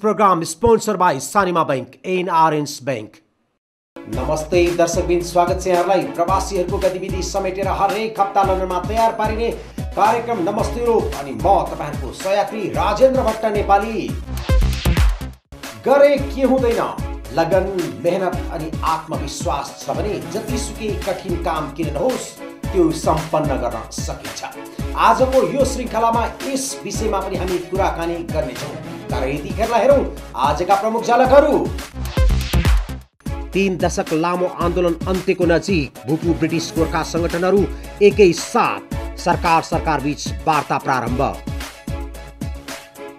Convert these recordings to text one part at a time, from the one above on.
Is sponsored by Sanima Bank in Orange Bank. नमस्ते दर्शकबिन स्वागत छ यहाँलाई। प्रवासीहरूको गतिविधि समेटेर हरेक हप्ता लन्डनमा तयार पारिने कार्यक्रम नमस्ते रोप। अनि म तपाईँहरूको सहयात्री राजेन्द्र भट्ट नेपाली। गरे के हुँदैन? लगन मेहनत अनि आत्मविश्वास छ भने जतिसुकै कठिन काम किन नहोस् त्यो सम्पन्न गर्न सकिन्छ। आजको यो श्रृङ्खलामा यस विषयमा पनि हामी कुराकानी गर्नेछौँ। तर यतिखेरलाई हेरौँ आजका प्रमुख झलकहरू तीन दशक लामो आन्दोलन अन्त्यको नजिक भूपू ब्रिटिस गोर्खा सङ्गठनहरू एकै साथ सरकार सरकार बीच वार्ता प्रारम्भ।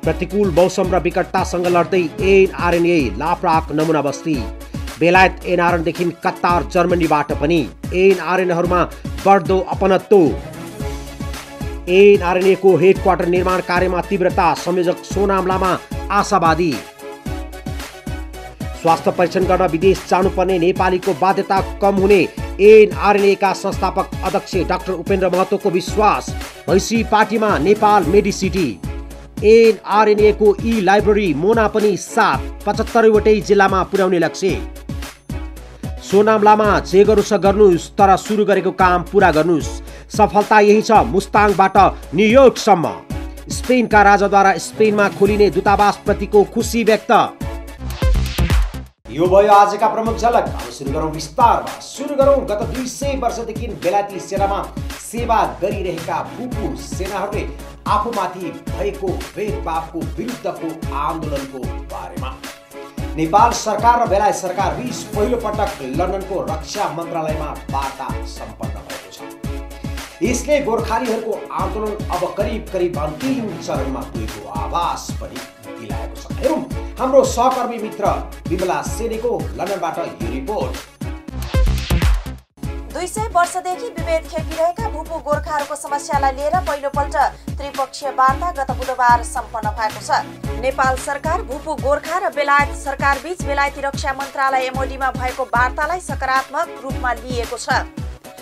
प्रतिकूल मौसम र विकटतासँग लड्दै एनआरएनए लाप्राक नमुना बस्ती। बेलायत एनआरएनदेखि कतार जर्मनीबाट पनि एनआरएनहरूमा बढ्दो अपनत्व एनआरएनएको हेडक्वार्टर निर्माण कार्यमा तीव्रता संयोजक सोनाम लामा आशावादी। स्वास्थ्य परीक्षण गर्न विदेश जानुपर्ने नेपालीको बाध्यता कम हुने एनआरएनएका संस्थापक अध्यक्ष डाक्टर उपेन्द्र महतोको विश्वास भैँसी पार्टीमा नेपाल मेडिसिटी। एनआरएनएको ई लाइब्रेरी मोना पनि सात पचहत्तरवटै जिल्लामा पुर्याउने लक्ष्य। सोनाम लामा जे गर्नुहोस् गर्नुहोस् तर सुरु गरेको काम पुरा गर्नुहोस्। सफलता यही छ मुस्ताङबाट न्युयोर्कसम्म स्पेनका राजाद्वारा स्पेनमा खोलिने दूतावास प्रतिको खुसी व्यक्त। यो भयो आजका प्रमुख झलक। सुरु गरौँ विस्तारमा। सुरु गरौँ गत दुई सय वर्षदेखि बेलायती सेनामा सेवा गरिरहेका भूपू सेनाहरूले आफूमाथि भएको भेदभावको विरुद्धको आन्दोलनको बारेमा। नेपाल सरकार र बेलायत सरकार बिच पहिलो पटक लन्डनको रक्षा मन्त्रालयमा वार्ता सम्पन्न। यसले गोर्खालीहरूको आन्दोलन अब करिब करिब अन्तिम चरणमा पुगेको आभास पनि दिलाएको छ। हेरौँ हाम्रो सहकर्मी मित्र विमला सेनेको लन्डनबाट यो रिपोर्ट। दुई सय वर्षदेखि विभेद खेपिरहेका भूपू गोर्खाहरूको समस्यालाई लिएर पहिलोपल्ट त्रिपक्षीय वार्ता गत बुधबार सम्पन्न भएको छ। नेपाल सरकार भूपू गोर्खा र बेलायत सरकार बीच बेलायती रक्षा मन्त्रालय एमओडीमा भएको वार्तालाई सकारात्मक रूपमा लिएको छ।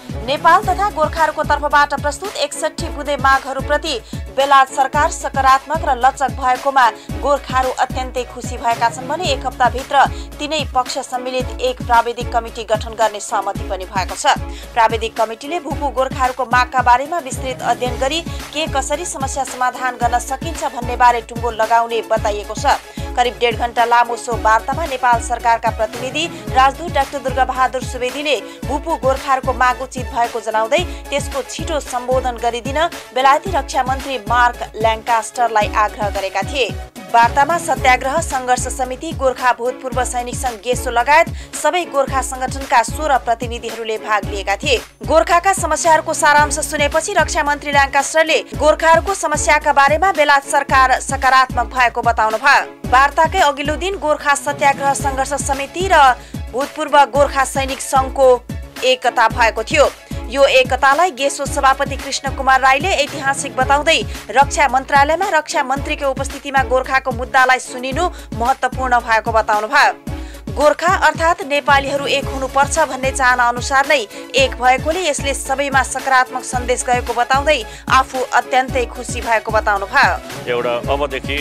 नेपाल तथा गोर्खाहरूको तर्फबाट प्रस्तुत एकसठी बुँदे मागहरूप्रति बेलायत सरकार सकारात्मक र लचक भएकोमा गोर्खाहरू अत्यन्तै खुसी भएका छन् भने एक हप्ताभित्र तिनै पक्ष सम्मिलित एक प्राविधिक कमिटी गठन गर्ने सहमति पनि भएको छ। प्राविधिक कमिटीले भूपू गोर्खाहरूको मागका बारेमा विस्तृत अध्ययन गरी के कसरी समस्या समाधान गर्न सकिन्छ भन्ने बारे टुङ्गो लगाउने बताइएको छ। करिब डेढ घण्टा लामो सो वार्तामा नेपाल सरकारका प्रतिनिधि राजदूत डाक्टर दुर्गा बहादुर सुवेदीले भूपू गोर्खाहरूको माग उचित भएको जनाउँदै त्यसको छिटो सम्बोधन गरिदिन बेलायती रक्षा मन्त्री मार्क ल्याङ्कास्टरलाई आग्रह गरेका थिए। वार्तामा सत्याग्रह सङ्घर्ष समिति गोर्खा भूतपूर्व सैनिक सङ्घ गेसो लगायत सबै गोर्खा संगठनका सोह्र प्रतिनिधिहरूले भाग लिएका थिए। गोर्खाका समस्याहरूको सारांश सुनेपछि रक्षा मन्त्री ल्याङ्कास्टरले गोर्खाहरूको समस्याका बारेमा बेलायत सरकार सकारात्मक भएको बताउनु भयो वार्ताकै अघिल्लो दिन गोर्खा सत्याग्रह सङ्घर्ष समिति र भूतपूर्व गोर्खा सैनिक सङ्घको एकता भएको थियो। यो एकतालाई गेसो सभापति कृष्ण कुमार राईले ऐतिहासिक बताउँदै रक्षा मन्त्रालयमा रक्षा मन्त्रीको उपस्थितिमा गोर्खाको मुद्दालाई सुनिनु महत्वपूर्ण भएको बताउनु भयो गोर्खा अर्थात् नेपालीहरू एक हुनुपर्छ भन्ने चाहना अनुसार नै एक भएकोले यसले सबैमा सकारात्मक सन्देश गएको बताउँदै आफू अत्यन्तै खुसी भएको बताउनु भयो एउटा अबदेखि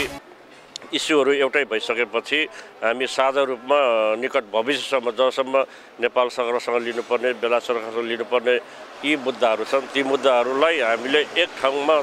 इस्युहरू एउटै भइसकेपछि हामी साझा रूपमा निकट भविष्यसम्म जबसम्म नेपाल सरकारसँग लिनुपर्ने बेला सरकारसँग लिनुपर्ने यी मुद्दाहरू छन् ती मुद्दाहरूलाई हामीले एक ठाउँमा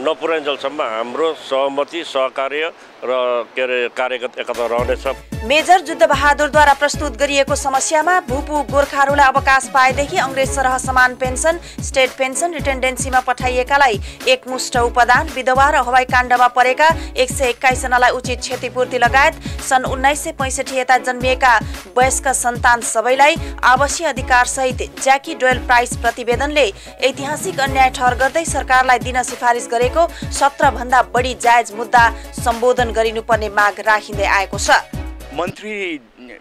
नपुर्याइन्जेलसम्म हाम्रो सहमति सहकार्य र के अरे कार्यगत एकता रहनेछ। मेजर जुद्ध बहादुरद्वारा प्रस्तुत गरिएको समस्यामा भूपू गोर्खाहरूलाई अवकाश पाएदेखि अङ्ग्रेज सरह समान पेन्सन स्टेट पेन्सन रिटेन्डेन्सीमा पठाइएकालाई एकमुष्ट उपदान विधवा र हवाई काण्डमा परेका एक सय एक्काइसजनालाई उचित क्षतिपूर्ति लगायत सन् उन्नाइस सय पैँसठी यता जन्मिएका वयस्क सन्तान सबैलाई आवासीय अधिकार सहित ज्याकी डोयल प्राइस प्रतिवेदनले ऐतिहासिक अन्याय ठहर गर्दै सरकारलाई दिन सिफारिस गरेको सत्र भन्दा बढी जायज मुद्दा सम्बोधन गरिनुपर्ने माग राखिँदै आएको छ। मन्त्री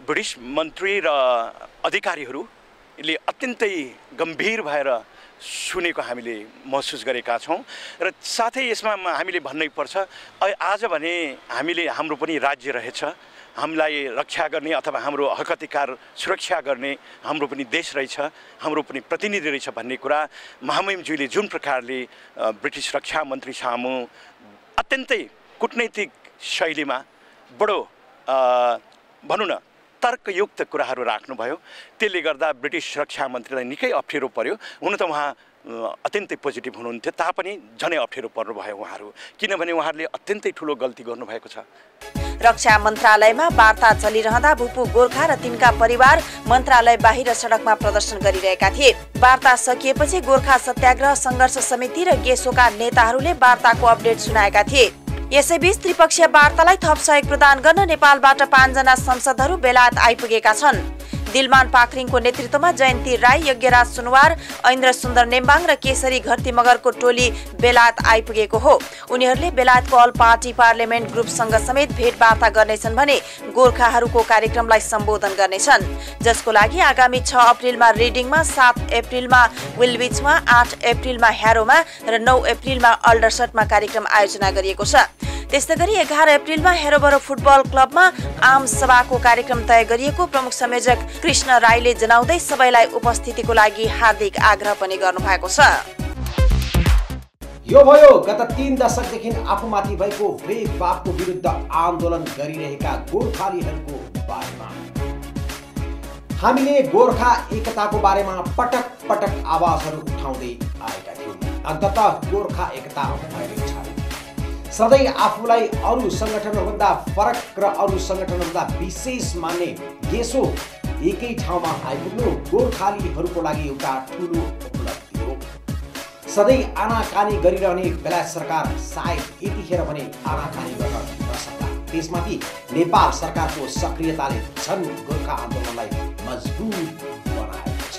ब्रिटिस मन्त्री र अधिकारीहरूले अत्यन्तै गम्भीर भएर सुनेको हामीले महसुस गरेका छौँ र साथै यसमा हामीले भन्नै पर्छ आज भने हामीले हाम्रो पनि राज्य रहेछ। हामीलाई रक्षा गर्ने अथवा हाम्रो हक अधिकार सुरक्षा गर्ने हाम्रो पनि देश रहेछ हाम्रो पनि प्रतिनिधि रहेछ भन्ने कुरा महामहिमज्यूले जुन प्रकारले ब्रिटिस रक्षा मन्त्री सामु अत्यन्तै कुटनैतिक शैलीमा बडो भनौँ न तर्कयुक्त कुराहरू राख्नुभयो। त्यसले गर्दा ब्रिटिस रक्षा मन्त्रीलाई निकै अप्ठ्यारो पर्यो। हुन त उहाँ अत्यन्तै पोजिटिभ हुनुहुन्थ्यो। तापनि झनै अप्ठ्यारो पर्नुभयो उहाँहरू। किनभने उहाँहरूले अत्यन्तै ठुलो गल्ती गर्नुभएको छ। रक्षा मन्त्रालयमा वार्ता चलिरहँदा भूपू गोर्खा र तिनका परिवार मन्त्रालय बाहिर सडकमा प्रदर्शन गरिरहेका थिए। वार्ता सकिएपछि गोर्खा सत्याग्रह सङ्घर्ष समिति र गेसोका नेताहरूले वार्ताको अपडेट सुनाएका थिए। यसैबीच त्रिपक्षीय वार्तालाई थप सहयोग प्रदान गर्न नेपालबाट पाँचजना संसदहरू बेलायत आइपुगेका छन्। दिलमान पाखरिङको नेतृत्वमा जयन्ती राई यज्ञराज सुनवार ऐन्द्र सुन्दर नेम्बाङ र केसरी घरती मगरको टोली बेलायत आइपुगेको हो। उनीहरूले बेलायतको अल पार्टी पार्लियामेन्ट ग्रुपसँग समेत भेटवार्ता गर्नेछन् भने गोर्खाहरूको कार्यक्रमलाई सम्बोधन गर्नेछन्। जसको लागि आगामी छ अप्रिलमा रिडिङमा सात एप्रिलमा विलविचमा आठ एप्रिलमा ह्यारोमा र नौ एप्रिलमा अल्डरसटमा कार्यक्रम आयोजना गरिएको छ। त्यस्तै गरी एघार एप्रिलमा हेरोबरो फुटबल क्लबमा आम सभाको कार्यक्रम तय गरिएको प्रमुख संयोजक कृष्ण राईले जनाउँदै सबैलाई उपस्थितिको लागि हार्दिक आग्रह पनि गर्नुभएको छ। यो भयो गत तिन दशकदेखि आफूमाथि भएको भेदभावको विरुद्ध आन्दोलन गरिरहेका गोर्खालीहरूको बारेमा। हामीले गोर्खा एकताको बारेमा पटक पटक आवाजहरू उठाउँदै आएका थियौँ। अन्तत गोर्खा एकता छ। सधैँ आफूलाई अरू सङ्गठनहरूभन्दा फरक र अरू सङ्गठनहरूभन्दा विशेष मान्ने गेसो एकै ठाउँमा आइपुग्नु गोर्खालीहरूको लागि एउटा ठुलो उपलब्धि हो। सधैँ आनाकानी गरिरहने बेलायत सरकार सायद यतिखेर भने आनाकानी गर्न नसक्ला। त्यसमाथि नेपाल सरकारको सक्रियताले झन् गोर्खा आन्दोलनलाई मजबुत बनाएको छ।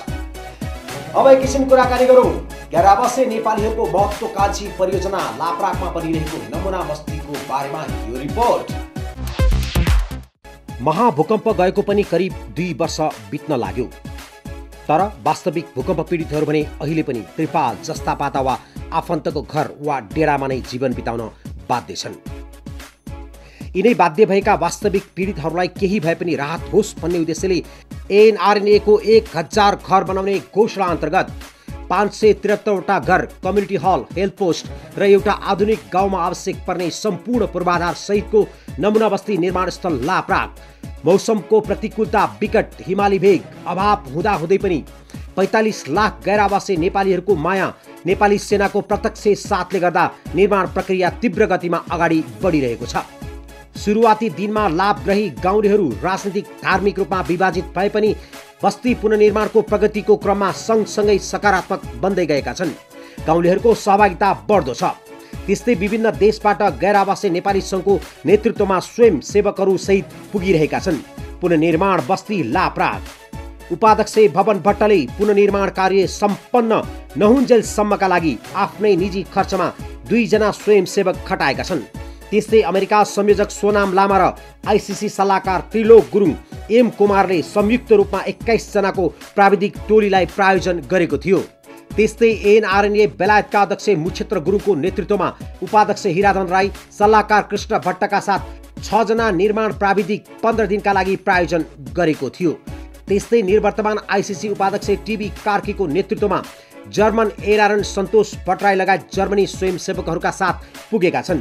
अब एक किसिम कुराकानी गरौँ। ग्यारावासे नेपालीहरूको महत्त्वकांक्षी परियोजना लाप्राकमा बनिरहेको नमुना बस्तीको बारेमा यो रिपोर्ट। महाभूकम्प गएको पनि करिब दुई वर्ष बित्न लाग्यो। तर वास्तविक भूकम्प पीडितहरू भने अहिले पनि त्रिपाल जस्ता पाता वा आफन्तको घर वा डेरामा नै जीवन बिताउन बाध्य छन्। यिनै बाध्य भएका वास्तविक पीडितहरूलाई केही भए पनि राहत होस् भन्ने उद्देश्यले एनआरएनएको एक हजार घर बनाउने घोषणा अन्तर्गत पाँच सय त्रिहत्तरवटा घर कम्युनिटी हल हेल्थ पोस्ट र एउटा आधुनिक गाउँमा आवश्यक पर्ने सम्पूर्ण पूर्वाधार सहितको नमुना बस्ती निर्माण स्थल लाप्राक मौसमको प्रतिकूलता विकट हिमाली भेग अभाव हुँदाहुँदै पनि पैँतालिस लाख गैर आवासीय नेपालीहरूको माया नेपाली सेनाको प्रत्यक्ष साथले गर्दा निर्माण प्रक्रिया तीव्र गतिमा अगाडि बढिरहेको छ। सुरुवाती दिनमा लाभग्रही गाउँलेहरू राजनीतिक धार्मिक रूपमा विभाजित भए पनि बस्ती पुननिर्माणको प्रगतिको क्रममा सँगसँगै सकारात्मक बन्दै गएका छन्। गाउँलेहरूको सहभागिता बढ्दो छ। त्यस्तै विभिन्न देशबाट गैर आवासीय नेपाली सङ्घको नेतृत्वमा स्वयं सेवकहरू सहित पुगिरहेका छन्। पुननिर्माण बस्ती लाप्राग। उपाध्यक्ष भवन भट्टले पुननिर्माण कार्य सम्पन्न नहुन्जेलसम्मका लागि आफ्नै निजी खर्चमा दुईजना स्वयंसेवक खटाएका छन्। त्यस्तै अमेरिका संयोजक सोनाम लामा र आइसिसी सल्लाहकार त्रिलोक गुरुङ एम कुमारले संयुक्त रूपमा एक्काइसजनाको प्राविधिक टोलीलाई प्रायोजन गरेको थियो। त्यस्तै एनआरएनए बेलायतका अध्यक्ष मुक्षेत्र गुरुङको नेतृत्वमा उपाध्यक्ष हिराधन राई सल्लाहकार कृष्ण भट्टका साथ छजना निर्माण प्राविधिक पन्ध्र दिनका लागि प्रायोजन गरेको थियो। त्यस्तै निर्वर्तमान आइसिसी उपाध्यक्ष टिबी कार्कीको नेतृत्वमा जर्मन एरारन सन्तोष भट्टराई लगायत जर्मनी स्वयंसेवकहरूका साथ पुगेका छन्।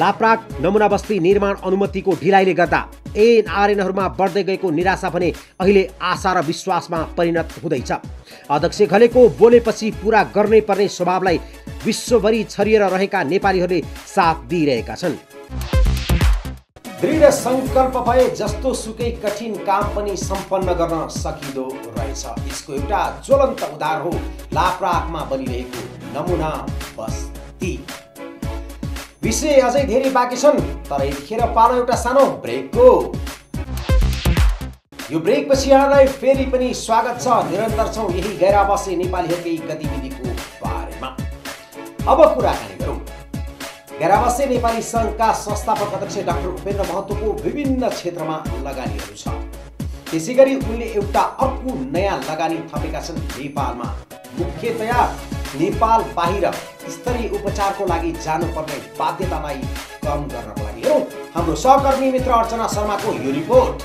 लाप्राक नमुना बस्ती निर्माण अनुमतिको ढिलाइले गर्दा एनआरएनहरूमा बढ्दै गएको निराशा भने अहिले आशा र विश्वासमा परिणत हुँदैछ। अध्यक्ष घलेको बोलेपछि पुरा गर्नै पर्ने स्वभावलाई विश्वभरि छरिएर रहेका नेपालीहरूले साथ दिइरहेका छन्। दृढ सङ्कल्प भए जस्तो सुकै कठिन काम पनि सम्पन्न गर्न सकिँदो रहेछ। यसको एउटा ज्वलन्त उदाहरण हो लाप्राकमा बनिरहेको नमुना बस्ती। विषय अझै धेरै बाँकी छन् तर यतिखेर पालो एउटा सानो ब्रेकको यो ब्रेक पछि यहाँलाई फेरि पनि स्वागत छ। निरन्तर छौँ यही गैर आवासीय नेपालीहरूकै गतिविधिको बारेमा। अब कुराकानी गरौँ। गैर आवासीय नेपाली सङ्घका संस्थापक अध्यक्ष डाक्टर उपेन्द्र महतोको विभिन्न क्षेत्रमा लगानीहरू छ। त्यसै गरी उनले एउटा अर्को नयाँ लगानी थपेका छन् नेपालमा। मुख्यतया नेपाल बाहिर स्तरीय उपचारको लागि जानुपर्ने बाध्यतालाई कम गर्नको लागि हेरौँ। हाम्रो सहकर्मी मित्र अर्चना शर्माको यो रिपोर्ट।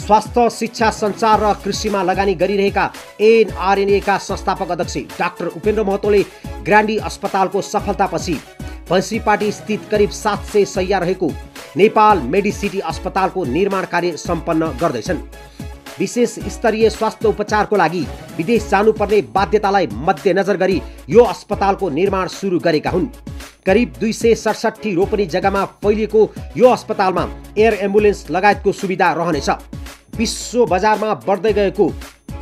स्वास्थ्य शिक्षा सञ्चार र कृषिमा लगानी गरिरहेका एनआरएनएका संस्थापक अध्यक्ष डाक्टर उपेन्द्र महतोले ग्रान्डी अस्पतालको सफलतापछि भैँसीपाटी स्थित करिब सात सय सय रहेको नेपाल मेडिसिटी अस्पतालको निर्माण कार्य सम्पन्न गर्दैछन्। विशेष स्तरीय स्वास्थ्य उपचारको लागि विदेश जानुपर्ने बाध्यतालाई मध्यनजर गरी यो अस्पतालको निर्माण सुरु गरेका हुन्। करिब दुई सय सडसठी रोपनी जग्गामा फैलिएको यो अस्पतालमा एयर एम्बुलेन्स लगायतको सुविधा रहनेछ। विश्व बजारमा बढ्दै गएको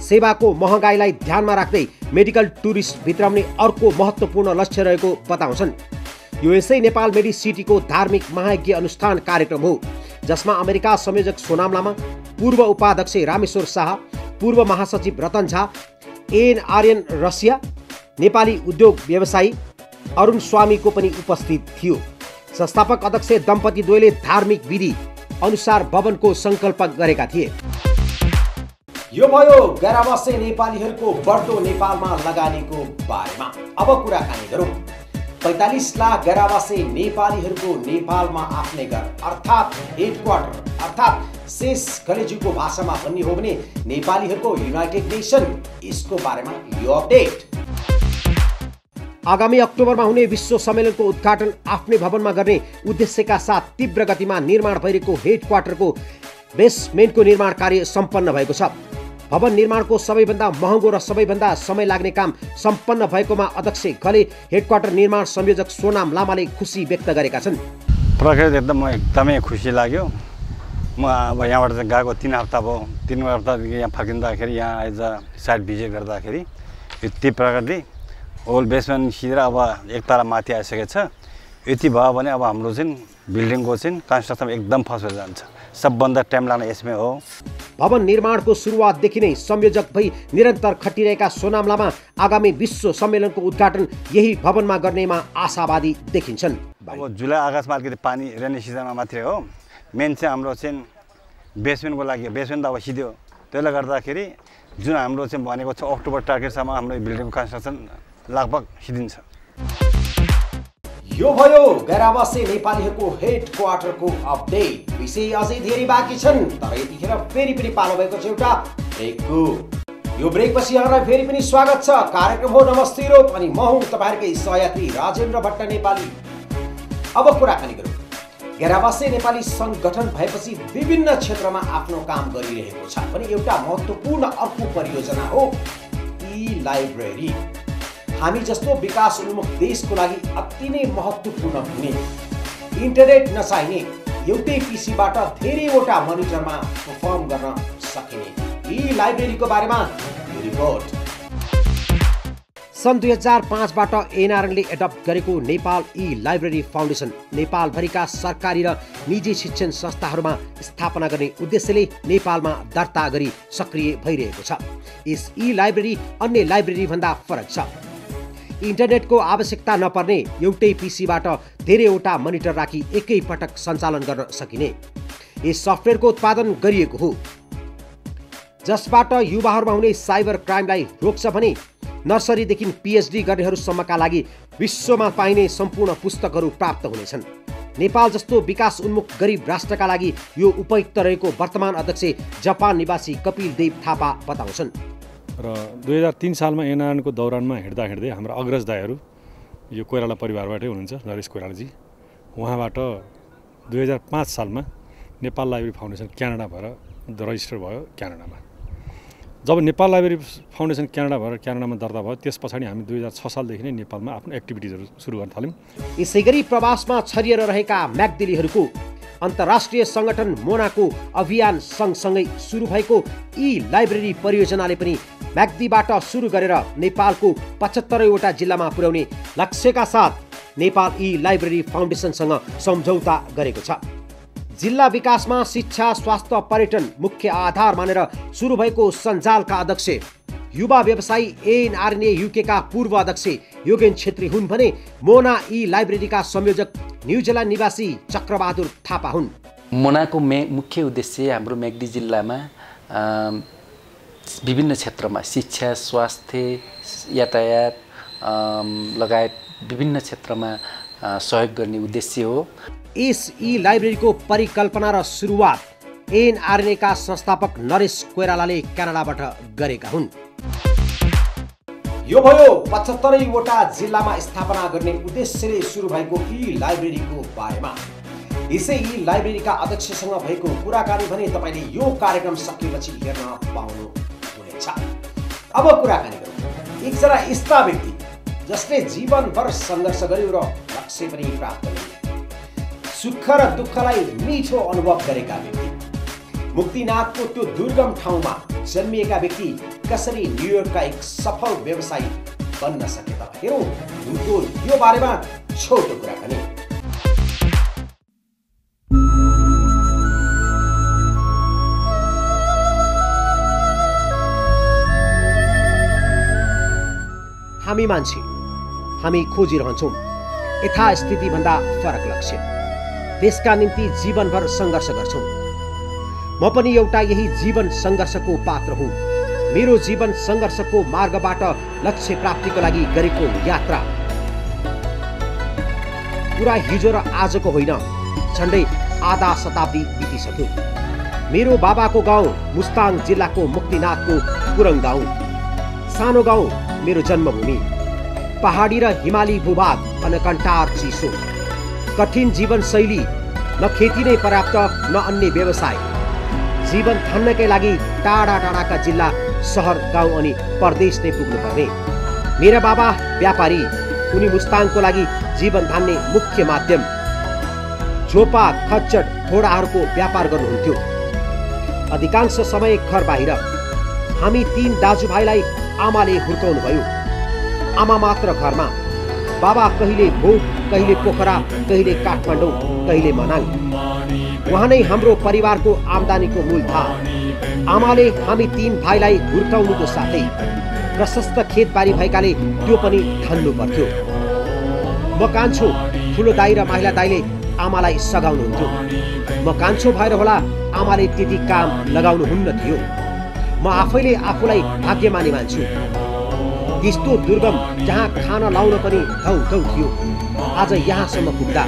सेवाको महँगाईलाई ध्यानमा राख्दै मेडिकल टुरिस्ट भित्राउने अर्को महत्त्वपूर्ण लक्ष्य रहेको बताउँछन्। यो यसै नेपाल मेडिसिटीको धार्मिक महायज्ञ अनुष्ठान कार्यक्रम हो जसमा अमेरिका संयोजक सोनाम लामा पूर्व उपाध्यक्ष रामेश्वर शाह पूर्व महासचिव रतन झा एनआरएन रसिया नेपाली उद्योग व्यवसायी अरुण स्वामीको पनि उपस्थित थियो। संस्थापक अध्यक्ष दम्पति द्वयले धार्मिक विधि अनुसार भवनको सङ्कल्प गरेका थिए। यो भयो गरावासे नेपालीहरूको बढ्दो नेपालमा लगानीको बारेमा। अब कुराकानी गरौँ। पैँतालिस लाख गरावासे नेपालीहरूको नेपालमा आफ्नै घर। अर्थात् हेडक्वार्टर अर्थात् शेष गलेजुको भाषामा भन्ने हो भने नेपालीहरूको युनाइटेड नेसन यसको बारेमा यो अपडेट आगामी अक्टोबरमा हुने विश्व सम्मेलनको उद्घाटन आफ्नै भवनमा गर्ने उद्देश्यका साथ तीव्र गतिमा निर्माण भइरहेको हेडक्वार्टरको बेसमेन्टको निर्माण कार्य सम्पन्न भएको छ। भवन निर्माणको सबैभन्दा महँगो र सबैभन्दा समय लाग्ने काम सम्पन्न भएकोमा अध्यक्ष घले हेडक्वार्टर निर्माण संयोजक सोनाम लामाले खुसी व्यक्त गरेका छन्। प्रकृति एकदम एकदमै खुसी लाग्यो। म अब यहाँबाट चाहिँ गएको तिन हप्ता भयो। तिन हप्तादेखि यहाँ फर्किँदाखेरि यहाँ आइज साइड भिजिट गर्दाखेरि यति प्रकृति होल बेसमेन्ट सिधेर अब एक माथि आइसकेको छ। यति भयो भने अब हाम्रो चाहिँ बिल्डिङको चाहिँ कन्स्ट्रक्सन एकदम भएर जान्छ। सबभन्दा टाइम लाग्ने यसमै हो। भवन निर्माणको सुरुवातदेखि नै संयोजक भई निरन्तर खटिरहेका सोनाम लामा आगामी विश्व सम्मेलनको उद्घाटन यही भवनमा गर्नेमा आशावादी देखिन्छन्। अब जुलाई अगस्तमा अलिकति पानी रेनी सिजनमा मात्रै हो। मेन चाहिँ हाम्रो चाहिँ बेसमेन्टको लागि बेसमेन्ट त अब सिध्यो त्यसले गर्दाखेरि जुन हाम्रो चाहिँ भनेको छ अक्टोबर टार्गेटसम्म हाम्रो बिल्डिङको कन्स्ट्रक्सन लगभग सिद्धिन्छ। यो भयो गैरावासे नेपालीहरूको हेड क्वार्टरको अपडेट। विषय अझै धेरै बाँकी छन् तर यतिखेर फेरि पनि पालो भएको छ एउटा ब्रेकको। यो ब्रेकपछि यहाँलाई फेरि पनि स्वागत छ। कार्यक्रम हो नमस्ते रोप अनि म हुँ तपाईँहरूकै सहयात्री राजेन्द्र भट्ट नेपाली। अब कुराकानी गरौँ। गेरावासे नेपाली सङ्गठन भएपछि विभिन्न क्षेत्रमा आफ्नो काम गरिरहेको छ। भने एउटा महत्त्वपूर्ण अर्को परियोजना हो ई लाइब्रेरी। हामी जस्तो विकास उन्मुख देशको लागि अति नै महत्त्वपूर्ण हुने। इन्टरनेट नचाहिने एउटै पिसीबाट धेरैवटा मोनिटरमा पर्फर्म गर्न सकिने। यी लाइब्रेरीको बारेमा रिपोर्ट सन् दुई हजार पाँचबाट एनआरएनले एडप्ट गरेको नेपाल ई लाइब्रेरी फाउन्डेसन नेपालभरिका सरकारी र निजी शिक्षण संस्थाहरूमा स्थापना गर्ने उद्देश्यले नेपालमा दर्ता गरी सक्रिय भइरहेको छ। यस ई लाइब्रेरी अन्य लाइब्रेरीभन्दा फरक छ। इन्टरनेटको आवश्यकता नपर्ने एउटै पिसीबाट धेरैवटा मोनिटर राखी एकै पटक सञ्चालन गर्न सकिने। यस सफ्टवेयरको उत्पादन गरिएको हो। जसबाट युवाहरूमा हुने साइबर क्राइमलाई रोक्छ भने नर्सरीदेखि पिएचडी गर्नेहरूसम्मका लागि विश्वमा पाइने सम्पूर्ण पुस्तकहरू प्राप्त हुनेछन्। नेपाल जस्तो विकास उन्मुख गरिब राष्ट्रका लागि यो उपयुक्त रहेको वर्तमान अध्यक्ष जापान निवासी कपिल देव थापा बताउँछन्। र दुई हजार तिन सालमा एनआरएनको दौरानमा हिँड्दा हिँड्दै हाम्रो अग्रज दाईहरू यो कोइराला परिवारबाटै हुनुहुन्छ नरेश कोइरालाजी। उहाँबाट दुई हजार पाँच सालमा नेपाल लाइब्रेरी फाउन्डेसन क्यानाडा भएर रजिस्टर भयो क्यानाडामा। जब नेपाल लाइब्रेरी फाउन्डेसन क्यानाडा भएर क्यानाडामा दर्ता भयो त्यस पछाडि हामी दुई हजार छ सालदेखि नै नेपालमा आफ्नो एक्टिभिटिजहरू सुरु गर्न थाल्यौँ। यसै गरी प्रवासमा छरिएर रहेका म्याग्दिलीहरूको अन्तर्राष्ट्रिय सङ्गठन मोनाको अभियान सँगसँगै सुरु भएको यी लाइब्रेरी परियोजनाले पनि म्याग्दीबाट सुरु गरेर नेपालको पचहत्तरवटा जिल्लामा पुर्याउने लक्ष्यका साथ नेपाल ई लाइब्रेरी फाउन्डेसनसँग सम्झौता गरेको छ। जिल्ला विकासमा शिक्षा स्वास्थ्य पर्यटन मुख्य आधार मानेर सुरु भएको सञ्जालका अध्यक्ष युवा व्यवसायी एनआरएनए युकेका पूर्व अध्यक्ष योगेन छेत्री हुन् भने मोना ई लाइब्रेरीका संयोजक न्युजिल्यान्ड निवासी चक्रबहादुर थापा हुन्। मोनाको मे मुख्य उद्देश्य हाम्रो मेगदी जिल्लामा विभिन्न क्षेत्रमा शिक्षा स्वास्थ्य यातायात लगायत विभिन्न क्षेत्रमा सहयोग गर्ने उद्देश्य हो। यस ई लाइब्रेरीको परिकल्पना र सुरुवात एनआरएनएका संस्थापक नरेश कोइरालाले क्यानाडाबाट गरेका हुन्। यो भयो पचहत्तरैवटा जिल्लामा स्थापना गर्ने उद्देश्यले सुरु भएको यी लाइब्रेरीको बारेमा। यसै यी लाइब्रेरीका अध्यक्षसँग भएको कुराकानी भने तपाईँले यो कार्यक्रम सकिएपछि हेर्न पाउनु हुनेछ। अब कुराकानी गरौँ। एकजना यस्ता व्यक्ति जसले जीवनभर सङ्घर्ष गर्यो र लक्ष्य पनि प्राप्त गर्यो सुख र दुःखलाई मिठो अनुभव गरेका व्यक्ति। मुक्तिनाथको त्यो दुर्गम ठाउँमा जन्मिएका व्यक्ति कसरी न्युयोर्कका एक सफल व्यवसायी बन्न सके त? हेरौँ यो बारेमा छोटो कुराकानी हामी मान्छे हामी खोजिरहन्छौँ। यथास्थितिभन्दा फरक लक्ष्य त्यसका निम्ति जीवनभर सङ्घर्ष गर्छौँ। म पनि एउटा यही जीवन सङ्घर्षको पात्र हुँ। मेरो जीवन सङ्घर्षको मार्गबाट लक्ष्य प्राप्तिको लागि गरेको यात्रा। पुरा हिजो र आजको होइन झन्डै आधा शताब्दी बितिसक्यो। मेरो बाबाको गाउँ मुस्ताङ जिल्लाको मुक्तिनाथको कुरङ गाउँ सानो गाउँ मेरो जन्मभूमि। पहाडी र हिमाली भूभाग अनकन्टार चिसो। कठिन जीवनशैली न खेती नै पर्याप्त न अन्य व्यवसाय। जीवन थान्नकै लागि टाढा टाढाका जिल्ला सहर गाउँ अनि परदेश नै पुग्नुपर्ने। मेरा बाबा व्यापारी उनी मुस्ताङको लागि जीवन धान्ने मुख्य माध्यम। झोपा खच्चड घोडाहरूको व्यापार गर्नुहुन्थ्यो। अधिकांश समय घर बाहिर। हामी तीन दाजुभाइलाई आमाले हुर्काउनु भयो आमा मात्र घरमा। बाबा कहिले भोग कहिले पोखरा कहिले काठमाडौँ कहिले मनाङ उहाँ नै हाम्रो परिवारको आम्दानीको मूल था। आमाले हामी तीन भाइलाई हुर्काउनुको साथै प्रशस्त खेतबारी भएकाले त्यो पनि धान्नु पर्थ्यो। म कान्छो ठुलो दाई र महिला दाईले आमालाई सघाउनुहुन्थ्यो। म कान्छो भएर होला आमाले त्यति काम लगाउनुहुन्न थियो। म आफैले आफूलाई भाग्यमानी मान्छु। त्यस्तो दुर्गम जहाँ खान लाउन पनि धौ थियो। आज यहाँसम्म पुग्दा।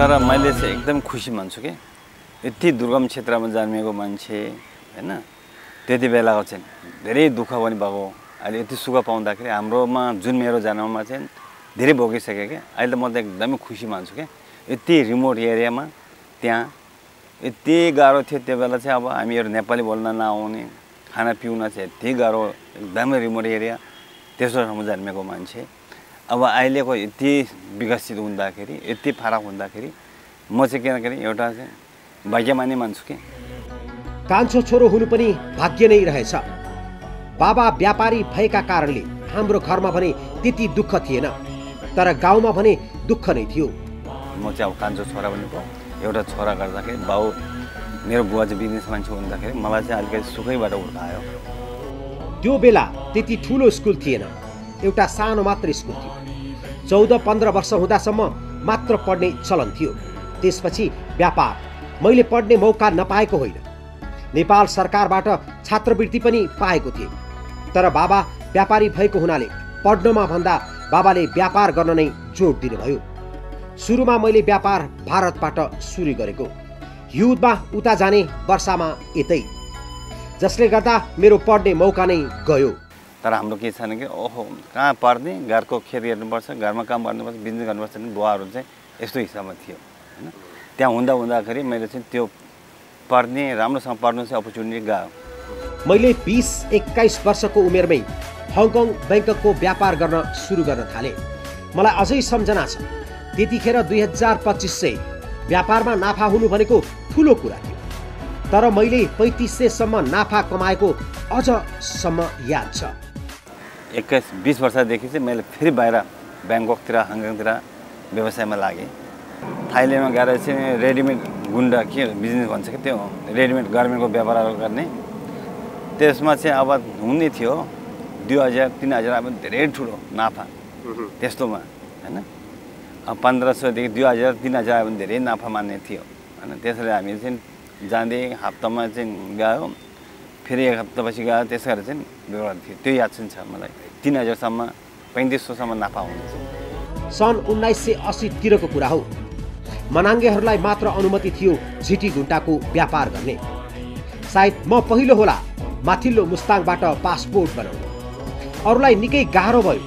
तर मैले चाहिँ एकदम खुसी मान्छु कि। यति दुर्गम क्षेत्रमा जन्मिएको मान्छे होइन? त्यति बेलाको चाहिँ धेरै दुःख पनि भएको। अहिले यति सुख पाउँदाखेरि हाम्रोमा जुन मेरो जन्ममा चाहिँ धेरै भोगिसकेँ क्या अहिले त म त एकदमै खुसी मान्छु क्या यति रिमोट एरियामा त्यहाँ यति गाह्रो थियो त्यो बेला चाहिँ अब हामीहरू नेपाली बोल्न नआउने खाना पिउन चाहिँ यति गाह्रो एकदमै रिमोट एरिया त्यस्तो ठाउँमा जन्मेको मान्छे। अब अहिलेको यति विकसित हुँदाखेरि यति फरक हुँदाखेरि म चाहिँ किनकि एउटा चाहिँ भाग्यमानी मान्छु कि। कान्छो छोरो हुनु पनि भाग्य नै रहेछ। बाबा व्यापारी भएका कारणले हाम्रो घरमा भने त्यति दुःख थिएन तर गाउँमा भने दुःख नै थियो। म चाहिँ अब कान्छो छोरा भयो एउटा छोरा गर्दाखेरि बाउ मेरो बुवा चाहिँ बिजनेस मान्छे हुँदाखेरि मलाई चाहिँ अलिकति सुखैबाट हुर्कायो। त्यो बेला त्यति ठुलो स्कुल थिएन। एउटा सानो मात्र स्कुल थियो। चौध पन्ध्र वर्ष हुँदासम्म मात्र पढ्ने चलन थियो। त्यसपछि व्यापार। मैले पढ्ने मौका नपाएको होइन। नेपाल सरकारबाट छात्रवृत्ति पनि पाएको थिएँ। तर बाबा व्यापारी भएको हुनाले पढ्नमा भन्दा बाबाले व्यापार गर्न नै जोड दिनुभयो। सुरुमा मैले व्यापार भारतबाट सुरु गरेको। हिउँदमा उता जाने वर्षामा यतै। जसले गर्दा मेरो पढ्ने मौका नै गयो। तर हाम्रो के छैन कि ओहो कहाँ पढ्ने घरको खेती हेर्नुपर्छ घरमा काम गर्नुपर्छ बिजनेस गर्नुपर्छ भने बुवाहरू चाहिँ यस्तो हिसाबमा थियो होइन? त्यहाँ हुँदा हुँदाखेरि मैले चाहिँ त्यो पढ्ने राम्रोसँग पढ्नु चाहिँ अपर्च्युनिटी गयो मैले बिस एक्काइस वर्षको उमेरमै हङकङ ब्याङ्ककको व्यापार गर्न सुरु गर्न थालेँ। मलाई अझै सम्झना छ त्यतिखेर दुई हजार पच्चिस सय व्यापारमा नाफा हुनु भनेको ठुलो कुरा थियो। तर मैले पैँतिस सयसम्म नाफा कमाएको अझसम्म याद छ। एक्काइस बिस वर्षदेखि चाहिँ मैले फेरि बाहिर ब्याङ्ककतिर हङकङतिर व्यवसायमा लागेँ। थाइल्यान्डमा गएर चाहिँ रेडिमेड गुन्डा के बिजनेस भन्छ कि त्यो रेडिमेड गार्मेन्टको व्यापारहरू गर्ने। त्यसमा चाहिँ अब हुने थियो दुई हजार तिन हजार अब धेरै ठुलो नाफा। त्यस्तोमा होइन? अब पन्ध्र सयदेखि दुई हजार तिन हजार अब धेरै नाफा मान्ने थियो। होइन त्यसरी हामी चाहिँ जाँदै हप्तामा चाहिँ गयो। फेरि एक हप्तापछि गयो त्यस गरेर चाहिँ थियो त्यो याद चाहिँ छ मलाई। तिन हजारसम्म पैँतिस सौसम्म नाफा हुनेछ। सन् उन्नाइस सय अस्सीतिरको कुरा हो। मनाङ्गेहरूलाई मात्र अनुमति थियो। झिटी घुन्टाको व्यापार गर्ने। सायद म पहिलो होला माथिल्लो मुस्ताङबाट पासपोर्ट बनाउने। अरूलाई निकै गाह्रो भयो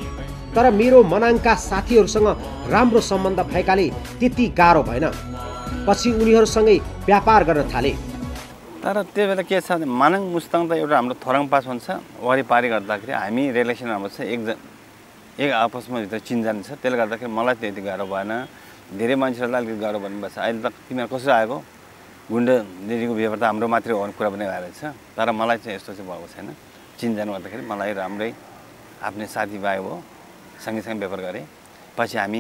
तर मेरो मनाङका साथीहरूसँग राम्रो सम्बन्ध भएकाले त्यति गाह्रो भएन। पछि उनीहरूसँगै व्यापार गर्न थाले। तर त्यो बेला के छ भने मानङ मुस्ताङ त एउटा हाम्रो थोरङ पास हुन्छ। वरिपरि गर्दाखेरि हामी रिलेसन हाम्रो छ एकजना एक आपसमा भित्र चिनजान छ। त्यसले गर्दाखेरि मलाई त्यति गाह्रो भएन। धेरै मान्छेहरूलाई अलिकति गाह्रो भन्नु भएको छ। अहिले त तिमीहरू कसरी आएको? गुन्डा दिदीको व्यवहार त हाम्रो मात्रै हो कुरा पनि भएर छ। तर मलाई चाहिँ यस्तो चाहिँ भएको छैन। चिनजान गर्दाखेरि मलाई राम्रै आफ्नै साथीभाइ हो। सँगैसँगै व्यवहार गरेँ। पछि हामी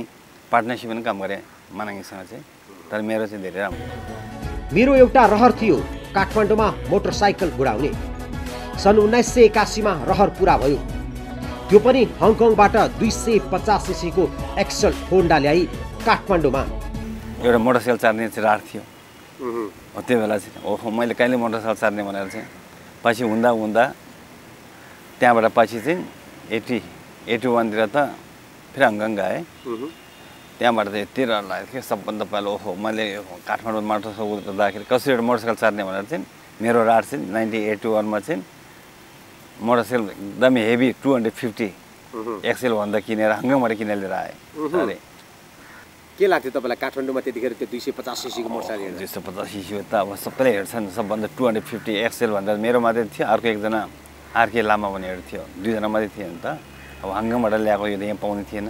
पार्टनरसिप पनि काम गरेँ। मानाङीसँग चाहिँ। तर मेरो चाहिँ धेरै राम्रो। मेरो एउटा रहर थियो। काठमाडौँमा मोटरसाइकल गुडाउने सन् उन्नाइस सय एकासीमा रहर पुरा भयो। त्यो पनि हङकङबाट दुई सय पचास सिसीको एक्सल होन्डा ल्याई काठमाडौँमा। एउटा मोटरसाइकल चार्ने चाहिँ रार थियो हो त्यो बेला चाहिँ ओहो मैले कहिले मोटरसाइकल चार्ने भनेर चाहिँ पछि हुँदा हुँदा त्यहाँबाट पछि चाहिँ एट्टी एट्टी वानतिर त फेरि हङकङ गएँ। त्यहाँबाट चाहिँ यति रहर लागेको थियो सबभन्दा पहिला ओहो मैले काठमाडौँ मोटरसाइकल कुदाउँदाखेरि कसरी एउटा मोटरसाइकल चार्ने भनेर चाहिँ मेरो राड चाहिँ नाइन्टिन एट्टी वानमा चाहिँ मोटरसाइकल एकदमै हेभी टु हन्ड्रेड फिफ्टी एक्सेल भन्दा किनेर हङकङबाट किनेर लिएर आएँ। अरे के लाग्थ्यो तपाईँलाई काठमाडौँमा त्यतिखेर त्यो दुई सय पचास सिसीको मोटरसाइकल? दुई सय पचास सिसी त अब सबैले हेर्छन् सबभन्दा टु हन्ड्रेड फिफ्टी एक्सेल भन्दा मेरो मात्रै थियो अर्को एकजना आरके लामा एउटा थियो दुईजना मात्रै थियो नि त। अब हङकङबाट ल्याएको यो त यहाँ पाउने थिएन।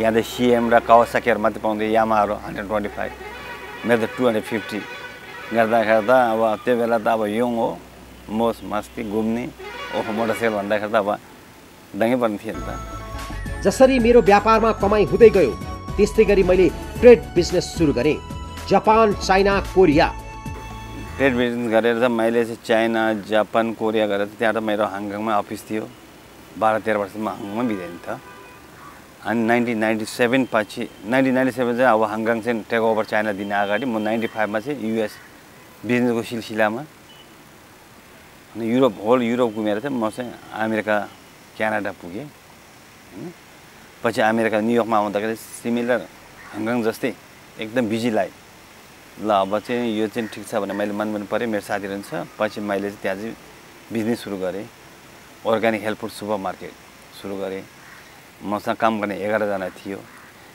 यहाँ त सिएम र कावासाकीहरू मात्रै पाउँथ्यो यामाहरू हन्ड्रेड ट्वेन्टी फाइभ मेरो त टु हन्ड्रेड फिफ्टी गर्दाखेरि त अब त्यो बेला त अब यङ हो मोस मस्ती घुम्ने ओहो मोटरसाइकल भन्दाखेरि त अब दङ्गै पर्ने थियो नि त। जसरी मेरो व्यापारमा कमाइ हुँदै गयो त्यस्तै गरी मैले ट्रेड बिजनेस सुरु गरेँ। Japan China Korea. Trade business गरेर चाहिँ मैले चाहिँ चाइना जापान कोरिया गरेर त्यहाँ त मेरो हङकङमा अफिस थियो। बाह्र तेह्र वर्षमा हङकङमा बिताइन् त अनि नाइन्टिन नाइन्टी सेभेन पछि नाइन्टिन नाइन्टी सेभेन चाहिँ अब हङकङ चाहिँ टेक ओभर चाइना दिने अगाडि म नाइन्टी फाइभमा चाहिँ युएस बिजनेसको सिलसिलामा अनि युरोप होल युरोप घुमेर चाहिँ म चाहिँ अमेरिका क्यानाडा पुगेँ होइन। पछि अमेरिका न्युयोर्कमा आउँदाखेरि सिमिलर हङकङ जस्तै एकदम बिजी लाइफ ल अब चाहिँ यो चाहिँ ठिक छ भने मैले मन पऱ्यो मेरो साथीहरू छ। पछि मैले चाहिँ त्यहाँ चाहिँ बिजनेस सुरु गरेँ। Organic health food supermarket सुरु गरेँ। मसँग काम गर्ने एघारजना थियो।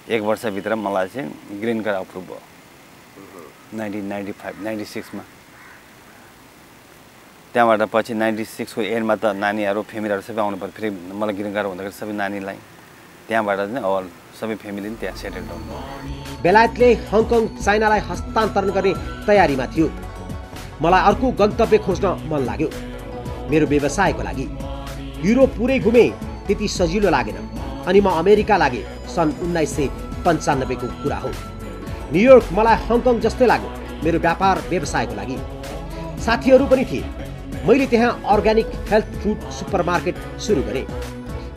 एक वर्षभित्र मलाई चाहिँ ग्रिन कार्ड अप्रुभ भयो। नाइन्टिन नाइन्टी फाइभ नाइन्टी सिक्समा। त्यहाँबाट पछि नाइन्टी सिक्सको एन्डमा त नानीहरू फेमिलीहरू सबै आउनु पऱ्यो। फेरि मलाई ग्रिन कार्ड हुँदाखेरि सबै नानीलाई त्यहाँबाट चाहिँ अल सबै फेमिली पनि त्यहाँ सेटल डाउन बेलायतले हङकङ चाइनालाई हस्तान्तरण गर्ने तयारीमा थियो। मलाई अर्को गन्तव्य खोज्न मन लाग्यो। मेरो व्यवसायको लागि। युरोप पुरै घुमेँ त्यति सजिलो लागेन। अनि म अमेरिका लागेँ सन् उन्नाइस सय पन्चानब्बेको कुरा हो। न्युयोर्क मलाई हङकङ जस्तै लाग्यो मेरो व्यापार व्यवसायको लागि। साथीहरू पनि थिए। मैले त्यहाँ organic health food supermarket सुरु गरेँ।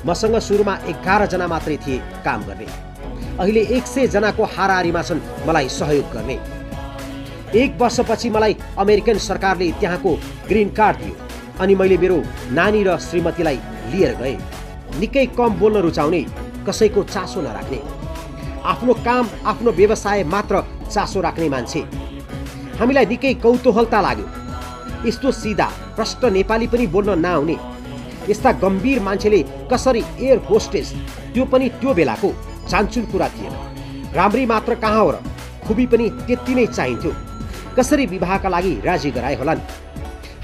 मसँग सुरुमा एघारजना मात्रै थिए काम गर्ने। अहिले एक सय जनाको हाराहारीमा छन् मलाई सहयोग गर्ने। एक वर्षपछि मलाई अमेरिकन सरकारले त्यहाँको ग्रिन कार्ड दियो। अनि मैले मेरो नानी र श्रीमतीलाई लिएर गएँ। निकै कम बोल्न रुचाउने कसैको चासो नराख्ने। आफ्नो काम आफ्नो व्यवसाय मात्र चासो राख्ने मान्छे। हामीलाई निकै कौतूहलता लाग्यो। यस्तो सिधा प्रष्ट नेपाली पनि बोल्न नआउने। यस्ता गम्भीर मान्छेले कसरी एयर होस्टेस त्यो पनि त्यो बेलाको चान्चुल कुरा थिएन। राम्री मात्र कहाँ हो र? खुबी पनि त्यति नै चाहिन्थ्यो। कसरी विवाहका लागि राजी गराए होलान्?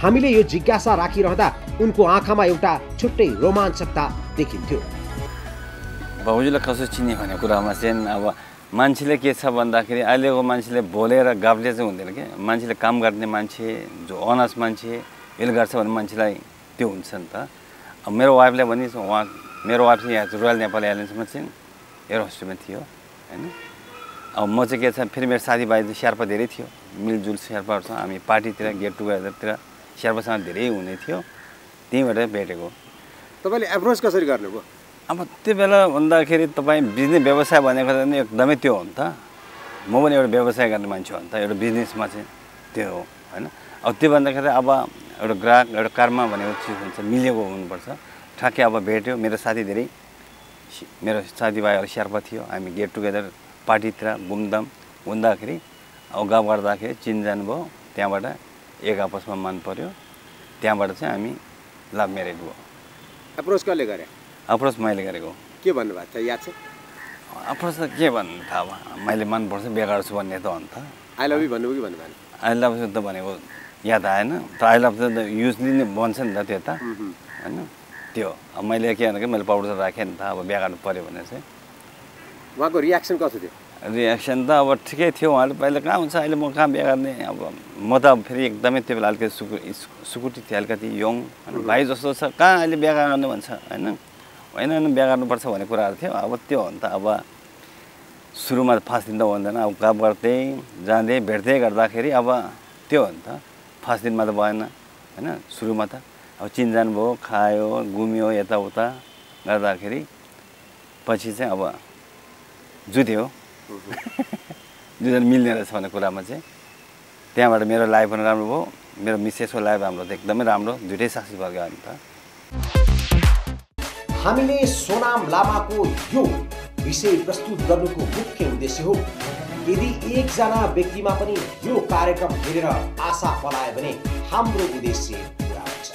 हामीले यो जिज्ञासा राखिरहँदा उनको आँखामा एउटा छुट्टै रोमाञ्चकता देखिन्थ्यो। भाउजूलाई कसो चिने भन्ने कुरामा चाहिँ अब मान्छेले के छ भन्दाखेरि अहिलेको मान्छेले बोलेर गाब्ले चाहिँ हुँदैन कि? मान्छेले काम गर्ने मान्छे जो अनर्स मान्छे यसले गर्छ भने मान्छेलाई त्यो हुन्छ नि त। मेरो वाइफलाई भने उहाँ मेरो वाइफ चाहिँ यहाँ रोयल नेपाल एयरलाइन्समा चाहिँ एयर होस्टेलमा थियो होइन? अब म चाहिँ के छ फेरि मेरो साथीभाइ चाहिँ शेर्पा धेरै थियो। मिलजुल शेर्पाहरूसँग हामी पार्टीतिर गेट टुगेदरतिर शेर्पासँग धेरै हुने थियो। त्यहीँबाट भेटेको। तपाईँले एप्रोच कसरी गर्नुभयो? अब त्यो बेला भन्दाखेरि तपाईँ बिजनेस व्यवसाय भनेको त एकदमै त्यो हो नि त। म पनि एउटा व्यवसाय गर्ने मान्छे हो नि त एउटा बिजनेसमा चाहिँ त्यो हो होइन? अब त्यो भन्दाखेरि अब एउटा ग्राहक एउटा कर्म भनेको चिज हुन्छ मिलेको हुनुपर्छ। ठ्याक्कै अब भेट्यो मेरो साथी धेरै मेरो साथीभाइहरू शेर्पा थियो हामी गेट टुगेदर पार्टीतिर घुमधाम हुँदाखेरि अब गफ गर्दाखेरि चिनजान भयो त्यहाँबाट एक आपसमा मन पऱ्यो त्यहाँबाट चाहिँ हामी लभ म्यारेज भयो। एप्रोच कसले गरे? अप्रोच मैले गरेको के भन्नुभएको थियो याद छ? अप्रोच त के भन्नु थाहा भयो मैले मनपर्छ बिहा गर्छु भन्ने त हो नि त। आई लभ यु भन्नुभयो कि भन्नु भएन? आई लभ यु त भनेको याद आएन। तर आई लभ त युजली नै बन्छ नि त त्यो त। होइन? त्यो। अब मैले के भनेको मैले पाउडर राखेँ नि त अब बिहा गर्नु पऱ्यो भने चाहिँ। उहाँको रियाक्सन कस्तो थियो? रियाक्सन त अब ठिकै थियो उहाँले पहिला कहाँ हुन्छ अहिले म कहाँ बिहा गर्ने? अब म त फेरि एकदमै त्यो बेला अलिकति सुकु सुकुटी थिएँ अलिकति यङ भाइ जस्तो छ कहाँ अहिले बिहा गर्ने भन्छ होइन? होइन होइन बिहा गर्नुपर्छ भन्ने कुराहरू थियो। अब त्यो हो नि त अब सुरुमा फाँस दिँदा हुँदैन अब गफ गर्दै जाँदै भेट्दै गर्दाखेरि अब त्यो हो नि त फाँस दिनमा त भएन होइन? सुरुमा त अब चिनजान भयो खायो घुम्यो यताउता गर्दाखेरि पछि चाहिँ अब जुत्यो दुईजना मिल्ने रहेछ भन्ने कुरामा चाहिँ त्यहाँबाट मेरो लाइफ पनि राम्रो भयो। मेरो मिसेसको लाइफ हाम्रो एकदमै राम्रो दुइटै साक्षी गयो नि त। हामीले सोनाम लामाको यो विषय प्रस्तुत गर्नुको मुख्य उद्देश्य हो यदि एकजना व्यक्तिमा पनि यो कार्यक्रम हेरेर आशा पलायो भने हाम्रो उद्देश्य पुरा हुन्छ।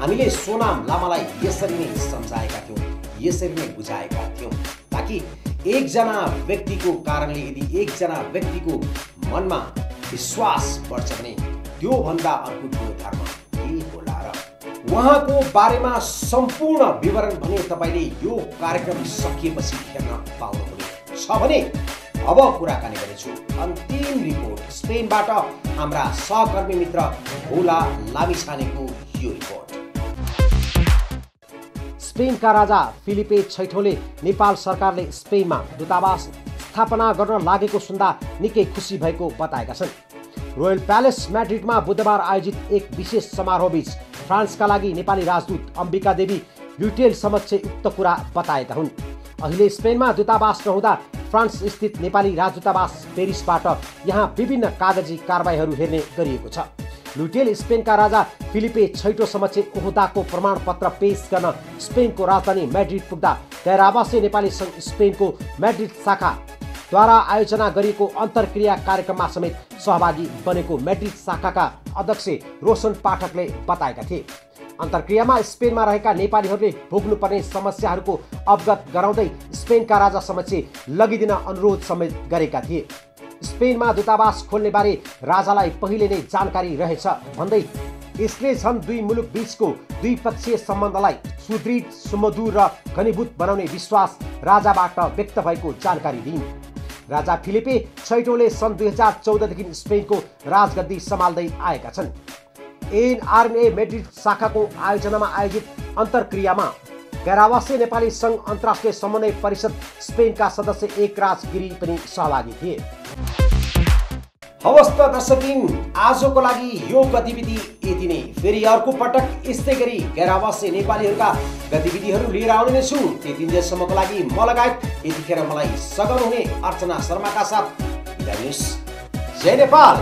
हामीले सोनाम लामालाई यसरी नै सम्झाएका थियौँ यसरी नै बुझाएका थियौँ ताकि एकजना व्यक्तिको कारणले यदि एकजना व्यक्तिको मनमा विश्वास बढ्छ भने त्योभन्दा अर्को ठुलो धर्म होला र। उहाँको बारेमा सम्पूर्ण विवरण भने तपाईँले यो कार्यक्रम सकिएपछि हेर्न पाउनुहुनेछ भने अब कुराकानी गर्नेछु। अन्तिम रिपोर्ट। स्पेनबाट हाम्रा सहकर्मी मित्र भोला लामिछानेको यो रिपोर्ट। स्पेनका राजा फिलिपे छैठौँले नेपाल सरकारले स्पेनमा दूतावास स्थापना गर्न लागेको सुन्दा निकै खुसी भएको बताएका छन्। रोयल प्यालेस म्याड्रिडमा बुधबार आयोजित एक विशेष समारोहबीच फ्रान्सका लागि नेपाली राजदूत अम्बिका देवी युटेल समक्ष उक्त कुरा बताएका हुन्। अहिले स्पेनमा दूतावास नहुँदा फ्रान्स स्थित नेपाली राजदूतावास पेरिसबाट यहाँ विभिन्न कागजी कारवाहीहरू हेर्ने गरिएको छ। लुटेल स्पेनका राजा फिलिपे छैटो समक्ष ओहदाको प्रमाणपत्र पेश गर्न स्पेनको राजधानी म्याड्रिड पुग्दा गैर आवासीय नेपाली सङ्घ स्पेनको म्याड्रिड शाखाद्वारा आयोजना गरिएको अन्तर्क्रिया कार्यक्रममा समेत सहभागी बनेको म्याड्रिड शाखाका अध्यक्ष रोशन पाठकले बताएका थिए। अन्तर्क्रियामा स्पेनमा रहेका नेपालीहरूले भोग्नुपर्ने समस्याहरूको अवगत गराउँदै स्पेनका राजा समक्ष लगिदिन अनुरोध समेत गरेका थिए। स्पेनमा दूतावास खोल्ने बारे राजालाई पहिले नै जानकारी रहेछ भन्दै यसले झन् दुई मुलुक बीचको द्विपक्षीय सम्बन्धलाई सुदृढ सुमधुर र घनीभूत बनाउने विश्वास राजाबाट व्यक्त भएको जानकारी दिइन्। राजा फिलिपे छैटौँले सन् दुई हजार चौधदेखि स्पेनको राजगद्दी सम्हाल्दै आएका छन्। एनआरएनए मेड्रिड शाखाको आयोजनामा आयोजित अन्तर्क्रियामा गैरावासीय नेपाली सङ्घ अन्तर्राष्ट्रिय समन्वय परिषद स्पेनका सदस्य एकराज गिरी पनि सहभागी थिए। हवस् त दर्शकिन आजको लागि यो गतिविधि यति नै। फेरि अर्को पटक यस्तै गरी गैरावासी नेपालीहरूका गतिविधिहरू लिएर आउने नै छु त्यति दिनसम्मको लागि म लगायत यतिखेर मलाई सघन हुने अर्चना शर्माका साथ जय नेपाल!